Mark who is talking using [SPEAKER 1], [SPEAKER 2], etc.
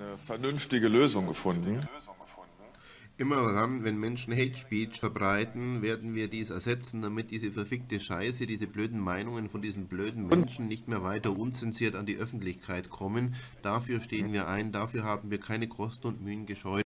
[SPEAKER 1] eine vernünftige Lösung gefunden.
[SPEAKER 2] Immer dann, wenn Menschen Hate Speech verbreiten, werden wir dies ersetzen, damit diese verfickte Scheiße, diese blöden Meinungen von diesen blöden Menschen nicht mehr weiter unzensiert an die Öffentlichkeit kommen. Dafür stehen wir ein, dafür haben wir keine Kosten und Mühen gescheut.